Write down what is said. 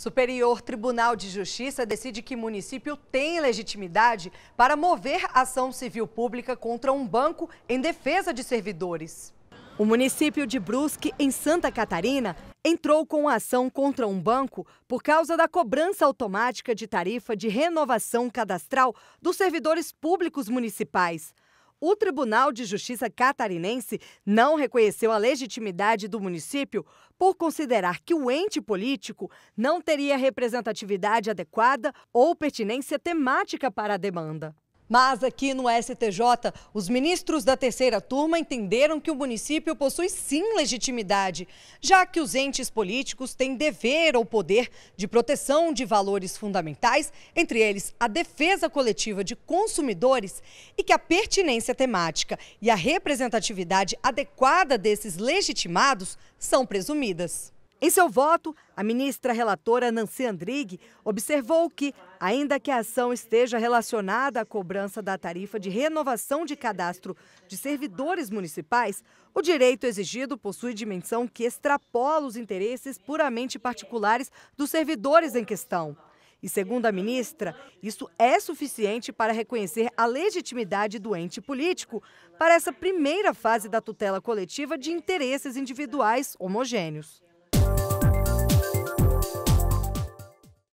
Superior Tribunal de Justiça decide que município tem legitimidade para mover ação civil pública contra um banco em defesa de servidores. O município de Brusque, em Santa Catarina, entrou com ação contra um banco por causa da cobrança automática de tarifa de renovação cadastral dos servidores públicos municipais o Tribunal de Justiça catarinense não reconheceu a legitimidade do município por considerar que o ente político não teria representatividade adequada ou pertinência temática para a demanda. Mas aqui no STJ, os ministros da terceira turma entenderam que o município possui sim legitimidade, já que os entes políticos têm dever ou poder de proteção de valores fundamentais, entre eles a defesa coletiva de consumidores, e que a pertinência temática e a representatividade adequada desses legitimados são presumidas. Em seu voto, a ministra relatora Nancy Andrighi observou que, ainda que a ação esteja relacionada à cobrança da tarifa de renovação de cadastro de servidores municipais, o direito exigido possui dimensão que extrapola os interesses puramente particulares dos servidores em questão. E, segundo a ministra, isso é suficiente para reconhecer a legitimidade do ente político para essa primeira fase da tutela coletiva de interesses individuais homogêneos.